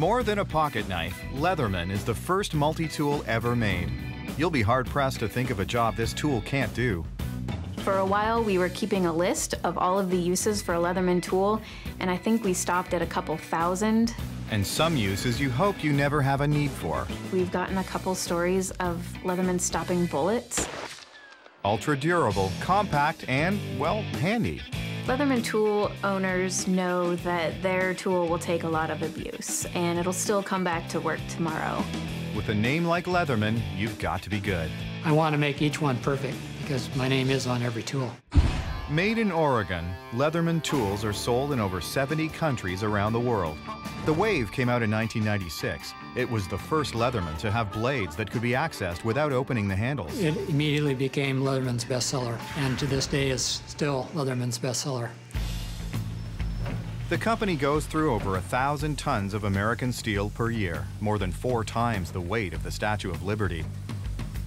More than a pocket knife, Leatherman is the first multi-tool ever made. You'll be hard-pressed to think of a job this tool can't do. For a while, we were keeping a list of all of the uses for a Leatherman tool, and I think we stopped at a couple thousand. And some uses you hope you never have a need for. We've gotten a couple stories of Leatherman stopping bullets. Ultra durable, compact, and, well, handy. Leatherman tool owners know that their tool will take a lot of abuse, and it'll still come back to work tomorrow. With a name like Leatherman, you've got to be good. I want to make each one perfect because my name is on every tool. Made in Oregon, Leatherman tools are sold in over 70 countries around the world. The Wave came out in 1996. It was the first Leatherman to have blades that could be accessed without opening the handles. It immediately became Leatherman's bestseller, and to this day is still Leatherman's bestseller. The company goes through over a thousand tons of American steel per year, more than four times the weight of the Statue of Liberty.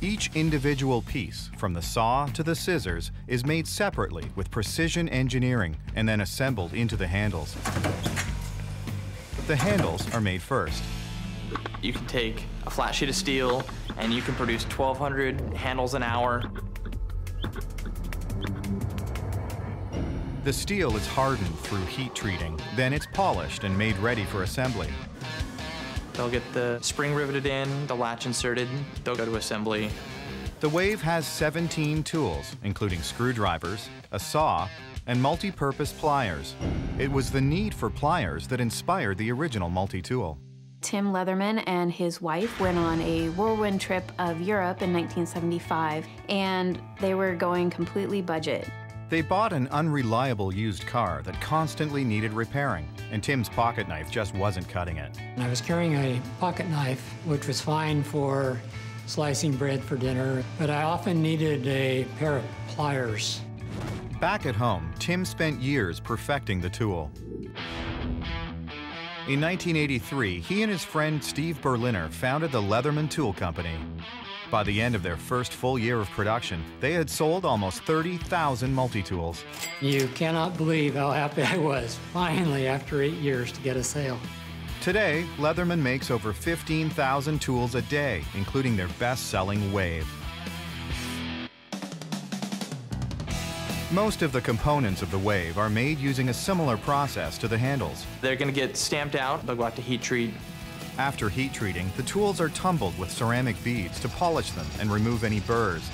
Each individual piece, from the saw to the scissors, is made separately with precision engineering and then assembled into the handles. The handles are made first. You can take a flat sheet of steel and you can produce 1,200 handles an hour. The steel is hardened through heat treating, then it's polished and made ready for assembly. They'll get the spring riveted in, the latch inserted, they'll go to assembly. The Wave has 17 tools, including screwdrivers, a saw, and multi-purpose pliers. It was the need for pliers that inspired the original multi-tool. Tim Leatherman and his wife went on a whirlwind trip of Europe in 1975, and they were going completely budget. They bought an unreliable used car that constantly needed repairing, and Tim's pocket knife just wasn't cutting it. I was carrying a pocket knife, which was fine for slicing bread for dinner, but I often needed a pair of pliers. Back at home, Tim spent years perfecting the tool. In 1983, he and his friend Steve Berliner founded the Leatherman Tool Company. By the end of their first full year of production, they had sold almost 30,000 multi-tools. You cannot believe how happy I was, finally, after eight years, to get a sale. Today, Leatherman makes over 15,000 tools a day, including their best-selling Wave. Most of the components of the Wave are made using a similar process to the handles. They're going to get stamped out, they'll go out to heat treat, after heat treating, the tools are tumbled with ceramic beads to polish them and remove any burrs.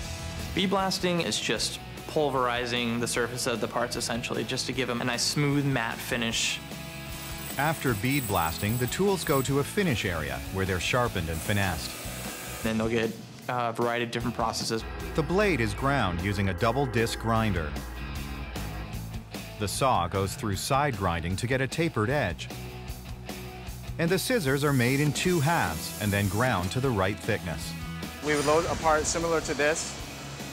Bead blasting is just pulverizing the surface of the parts essentially, just to give them a nice smooth matte finish. After bead blasting, the tools go to a finish area where they're sharpened and finessed. Then they'll get a variety of different processes. The blade is ground using a double disc grinder. The saw goes through side grinding to get a tapered edge and the scissors are made in two halves and then ground to the right thickness. We would load a part similar to this,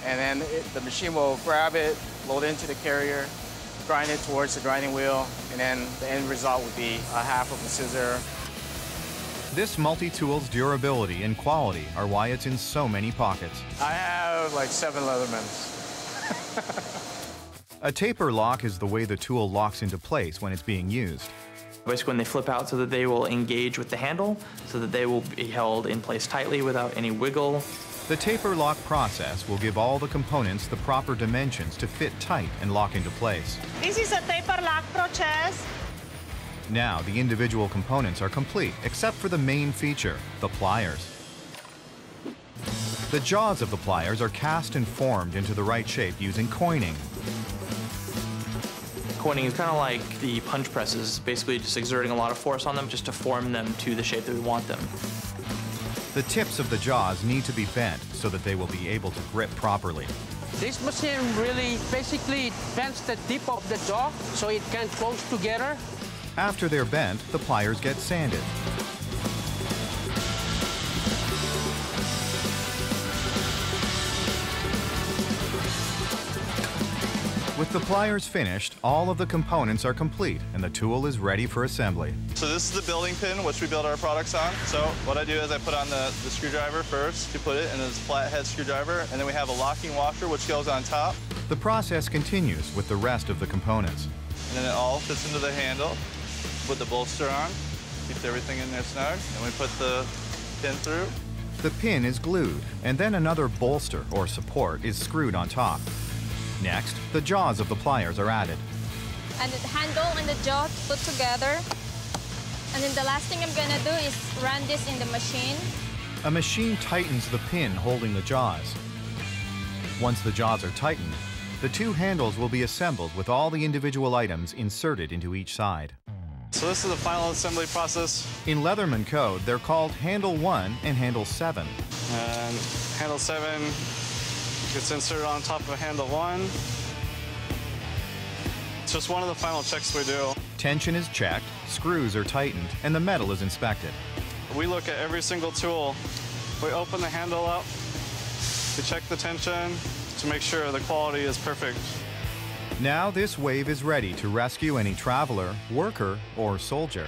and then it, the machine will grab it, load it into the carrier, grind it towards the grinding wheel, and then the end result would be a half of a scissor. This multi-tool's durability and quality are why it's in so many pockets. I have like seven Leathermans. a taper lock is the way the tool locks into place when it's being used. Basically when they flip out so that they will engage with the handle, so that they will be held in place tightly without any wiggle. The taper lock process will give all the components the proper dimensions to fit tight and lock into place. This is a taper lock process. Now the individual components are complete, except for the main feature, the pliers. The jaws of the pliers are cast and formed into the right shape using coining. Coining is kind of like the punch presses, basically just exerting a lot of force on them just to form them to the shape that we want them. The tips of the jaws need to be bent so that they will be able to grip properly. This machine really basically bends the tip of the jaw so it can close together. After they're bent, the pliers get sanded. With the pliers finished, all of the components are complete and the tool is ready for assembly. So this is the building pin which we build our products on. So what I do is I put on the, the screwdriver first to put it in this flathead screwdriver and then we have a locking washer which goes on top. The process continues with the rest of the components. And then it all fits into the handle. Put the bolster on. Keeps everything in there snug. And we put the pin through. The pin is glued, and then another bolster or support is screwed on top. Next, the jaws of the pliers are added. And the handle and the jaw put together. And then the last thing I'm gonna do is run this in the machine. A machine tightens the pin holding the jaws. Once the jaws are tightened, the two handles will be assembled with all the individual items inserted into each side. So this is the final assembly process. In Leatherman code, they're called Handle 1 and Handle 7. And handle 7 gets inserted on top of handle 1. It's just one of the final checks we do. Tension is checked, screws are tightened, and the metal is inspected. We look at every single tool. We open the handle up. We check the tension to make sure the quality is perfect. Now this wave is ready to rescue any traveler, worker, or soldier.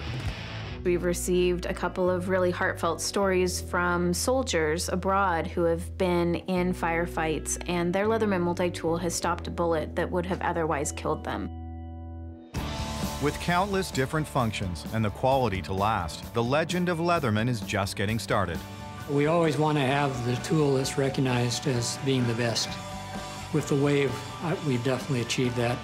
We've received a couple of really heartfelt stories from soldiers abroad who have been in firefights, and their Leatherman multi-tool has stopped a bullet that would have otherwise killed them. With countless different functions and the quality to last, the legend of Leatherman is just getting started. We always want to have the tool that's recognized as being the best. With the Wave, I- we've definitely achieved that.